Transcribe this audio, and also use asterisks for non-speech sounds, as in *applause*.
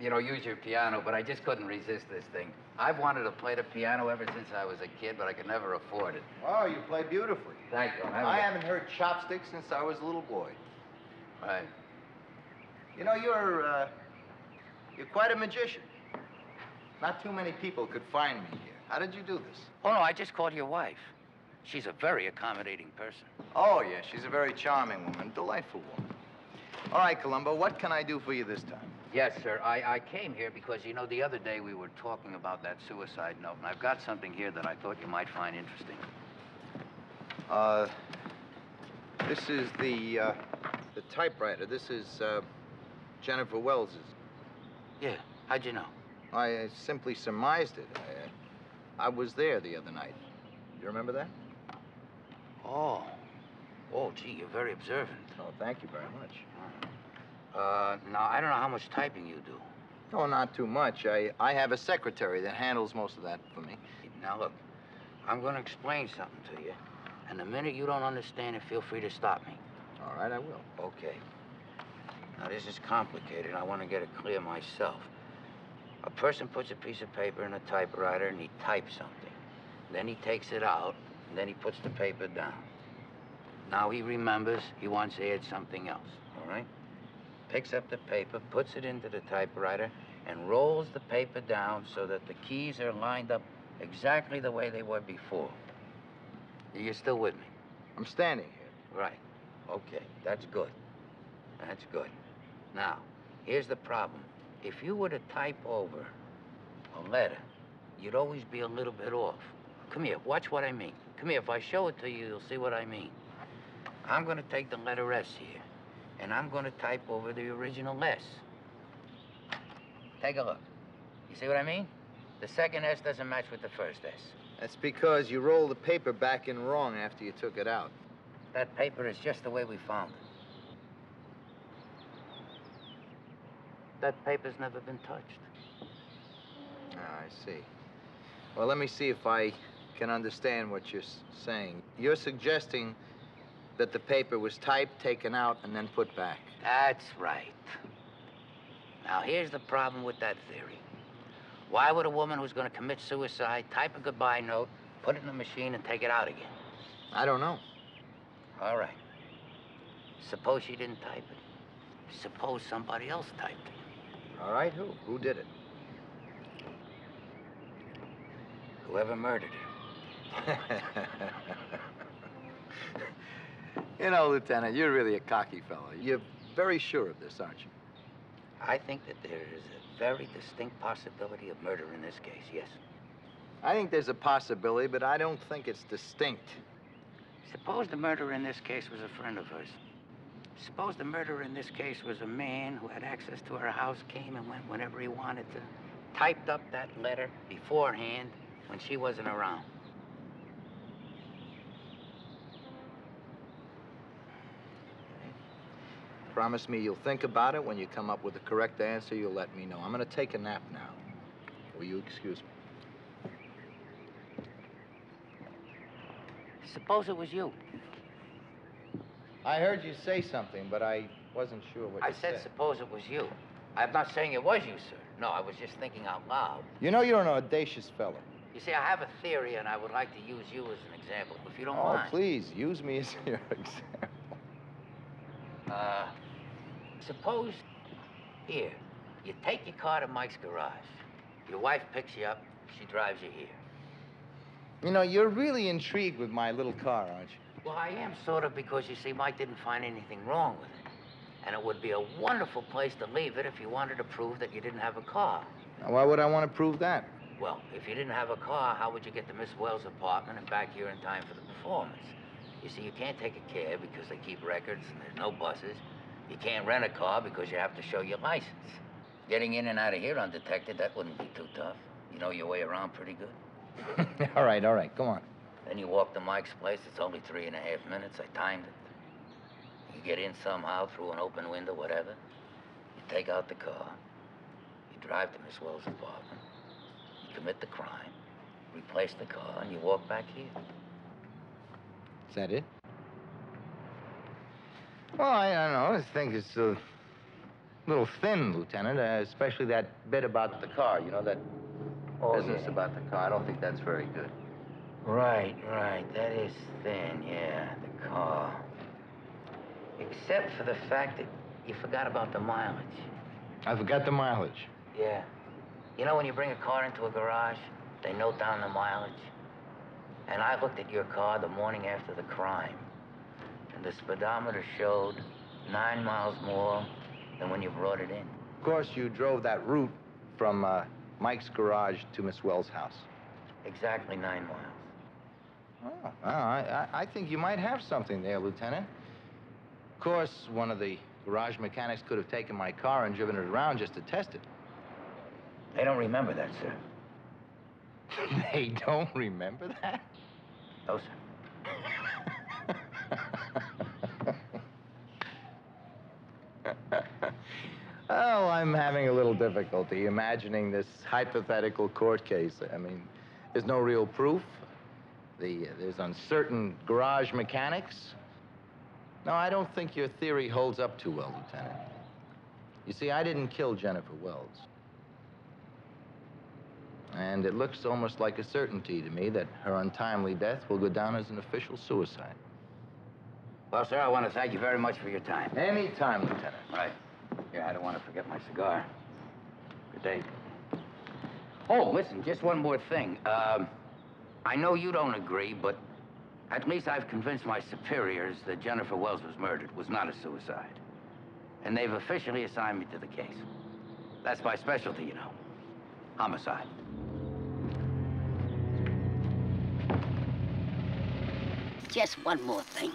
you know, use your piano, but I just couldn't resist this thing. I've wanted to play the piano ever since I was a kid, but I could never afford it. Oh, you play beautifully. Thank you. I haven't heard chopsticks since I was a little boy. Right. You know, you're, uh, you're quite a magician. Not too many people could find me here. How did you do this? Oh, no, I just called your wife. She's a very accommodating person. Oh, yes, she's a very charming woman, delightful woman. All right, Columbo, what can I do for you this time? Yes, sir. I, I came here because, you know, the other day we were talking about that suicide note, and I've got something here that I thought you might find interesting. Uh, this is the, uh, the typewriter. This is, uh, Jennifer Wells's. Yeah. How'd you know? I uh, simply surmised it. I, uh, I was there the other night. Do you remember that? Oh. Oh, gee, you're very observant. Oh, thank you very much. Uh, now, I don't know how much typing you do. Oh, not too much. I, I have a secretary that handles most of that for me. Now, look, I'm going to explain something to you. And the minute you don't understand it, feel free to stop me. All right, I will. Okay. Now, this is complicated. I want to get it clear myself. A person puts a piece of paper in a typewriter and he types something. Then he takes it out, and then he puts the paper down. Now he remembers he wants to add something else, all right? Picks up the paper, puts it into the typewriter, and rolls the paper down so that the keys are lined up exactly the way they were before. You're still with me? I'm standing here. Right. Okay, that's good. That's good. Now, here's the problem. If you were to type over a letter, you'd always be a little bit off. Come here, watch what I mean. Come here, if I show it to you, you'll see what I mean. I'm gonna take the letter S here, and I'm gonna type over the original S. Take a look. You see what I mean? The second S doesn't match with the first S. That's because you rolled the paper back in wrong after you took it out. That paper is just the way we found it. That paper's never been touched. Ah, I see. Well, let me see if I can understand what you're saying. You're suggesting that the paper was typed, taken out, and then put back. That's right. Now, here's the problem with that theory. Why would a woman who's going to commit suicide type a goodbye note, put it in the machine, and take it out again? I don't know. All right. Suppose she didn't type it. Suppose somebody else typed it. All right, who? Who did it? Whoever murdered her. *laughs* you know, Lieutenant, you're really a cocky fellow. You're very sure of this, aren't you? I think that there is a very distinct possibility of murder in this case, yes. I think there's a possibility, but I don't think it's distinct. Suppose the murderer in this case was a friend of hers. Suppose the murderer in this case was a man who had access to her house, came and went whenever he wanted to, typed up that letter beforehand when she wasn't around. Promise me you'll think about it. When you come up with the correct answer, you'll let me know. I'm going to take a nap now. Will you excuse me? Suppose it was you. I heard you say something, but I wasn't sure what I you said, I said, suppose it was you. I'm not saying it was you, sir. No, I was just thinking out loud. You know you're an audacious fellow. You see, I have a theory, and I would like to use you as an example, if you don't oh, mind. Oh, please, use me as *laughs* your example. Uh, suppose, here, you take your car to Mike's garage. Your wife picks you up, she drives you here. You know, you're really intrigued with my little car, aren't you? Well, I am sort of because, you see, Mike didn't find anything wrong with it. And it would be a wonderful place to leave it if you wanted to prove that you didn't have a car. Now, why would I want to prove that? Well, if you didn't have a car, how would you get to Miss Wells' apartment and back here in time for the performance? You see, you can't take a cab because they keep records and there's no buses. You can't rent a car because you have to show your license. Getting in and out of here undetected, that wouldn't be too tough. You know your way around pretty good. *laughs* all right, all right, go on. Then you walk to Mike's place. It's only three and a half minutes. I timed it. You get in somehow through an open window, whatever. You take out the car. You drive to Miss Wells' apartment. You commit the crime. Replace the car, and you walk back here. Is that it? Well, I don't know. I think it's a a little thin, Lieutenant, uh, especially that bit about the car. You know, that Oh, business yeah. about the car. I don't think that's very good. Right, right. That is thin, yeah, the car. Except for the fact that you forgot about the mileage. I forgot the mileage. Yeah. You know when you bring a car into a garage, they note down the mileage? And I looked at your car the morning after the crime. And the speedometer showed nine miles more than when you brought it in. Of course, you drove that route from uh, Mike's garage to Miss Wells' house. Exactly nine miles. Oh, well, I, I I think you might have something there, Lieutenant. Of course, one of the garage mechanics could have taken my car and driven it around just to test it. They don't remember that, sir. *laughs* they don't remember that? No, sir. *laughs* oh, I'm having a little difficulty imagining this hypothetical court case. I mean, there's no real proof. The, there's uncertain garage mechanics. No, I don't think your theory holds up too well, Lieutenant. You see, I didn't kill Jennifer Wells. And it looks almost like a certainty to me that her untimely death will go down as an official suicide. Well, sir, I want to thank you very much for your time. Any time, Lieutenant. Right. Yeah, I don't want to forget my cigar. Good day. Oh, listen, just one more thing. Um, I know you don't agree, but at least I've convinced my superiors that Jennifer Wells was murdered, was not a suicide. And they've officially assigned me to the case. That's my specialty, you know. Homicide. Just one more thing.